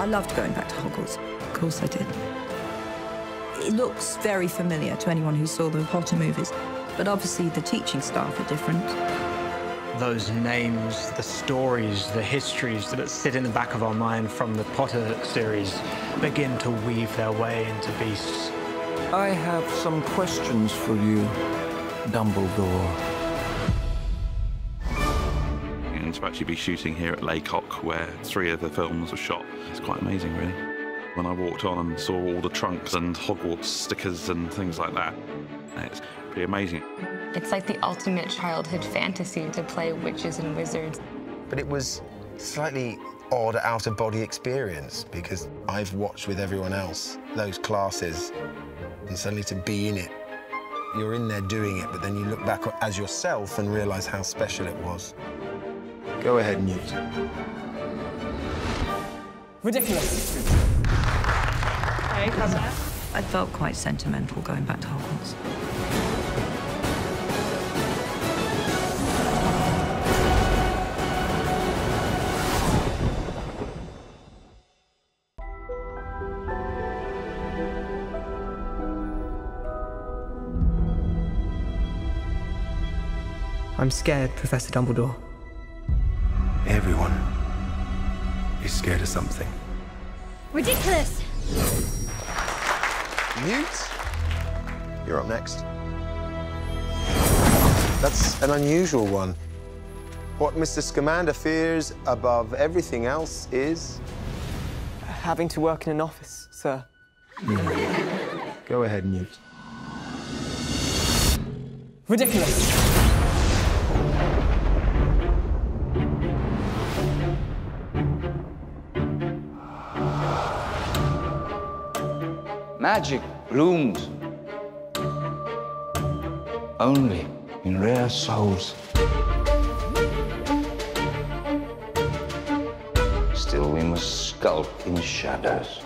I loved going back to Hogwarts. Of course I did. It looks very familiar to anyone who saw the Potter movies, but obviously the teaching staff are different. Those names, the stories, the histories that sit in the back of our mind from the Potter series begin to weave their way into Beasts. I have some questions for you, Dumbledore. And to actually be shooting here at Lacock, where three of the films were shot, it's quite amazing, really. When I walked on and saw all the trunks and Hogwarts stickers and things like that, it's pretty amazing. It's like the ultimate childhood fantasy to play witches and wizards. But it was slightly odd out-of-body experience because I've watched with everyone else those classes and suddenly to be in it, you're in there doing it, but then you look back as yourself and realize how special it was. Go ahead, Newt. Riddikulus. Hey, cousin. I felt quite sentimental going back to Hogwarts. I'm scared, Professor Dumbledore. Everyone is scared of something. Riddikulus! Newt? you're up next. That's an unusual one. What Mr. Scamander fears above everything else is... Having to work in an office, sir. Go ahead, Newt. Riddikulus. Magic blooms only in rare souls. Still, we must skulk in shadows.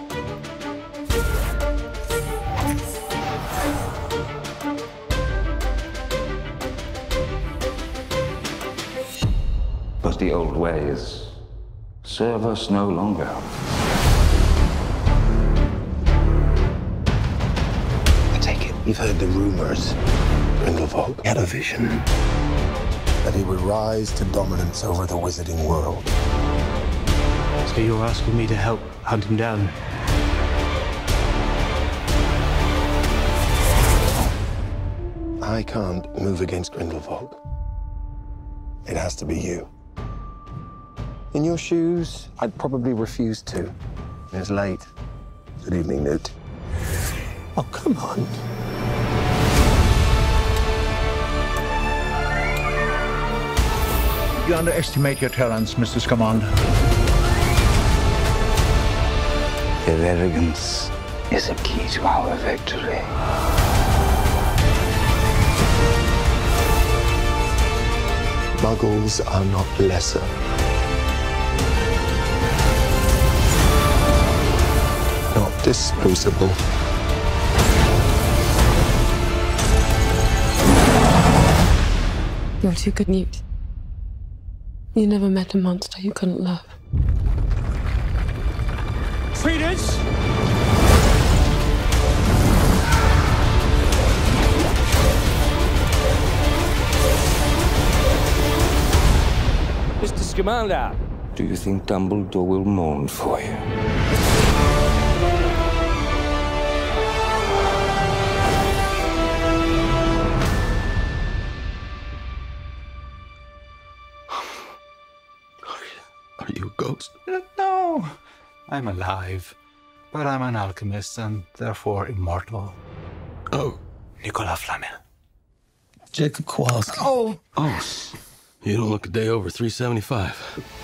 But the old ways serve us no longer. You've heard the rumors. Grindelwald had a vision that he would rise to dominance over the wizarding world. So you're asking me to help hunt him down? I can't move against Grindelwald. It has to be you. In your shoes, I'd probably refuse to. It's late. Good evening, Newt. Oh, come on. You underestimate your talents, Mr. Scamander. Their arrogance is a key to our victory. Muggles are not lesser. Not disposable. You're too good, Newt. You never met a monster you couldn't love. Credence! Mr. Scamander. Do you think Dumbledore will mourn for you? You a ghost? Uh, no, I'm alive. But I'm an alchemist and therefore immortal. Oh, Nicolas Flamel. Jacob Kowalski. Oh! Oh, you don't look a day over 375.